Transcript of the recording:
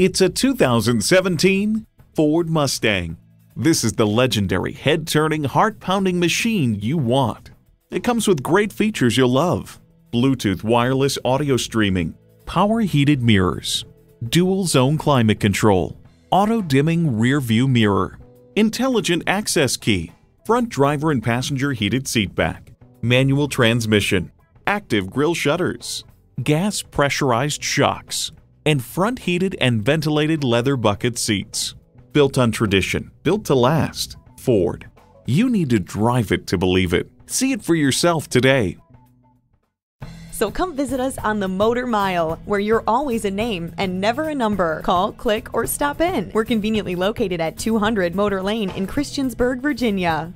It's a 2017 Ford Mustang. This is the legendary head turning, heart pounding machine you want. It comes with great features you'll love Bluetooth wireless audio streaming, power heated mirrors, dual zone climate control, auto dimming rear view mirror, intelligent access key, front driver and passenger heated seat back, manual transmission, active grille shutters, gas pressurized shocks, and front heated and ventilated leather bucket seats. Built on tradition, built to last. Ford. You need to drive it to believe it. See it for yourself today. So come visit us on the Motor Mile, where you're always a name and never a number. Call, click, or stop in. We're conveniently located at 200 Motor Lane in Christiansburg, Virginia.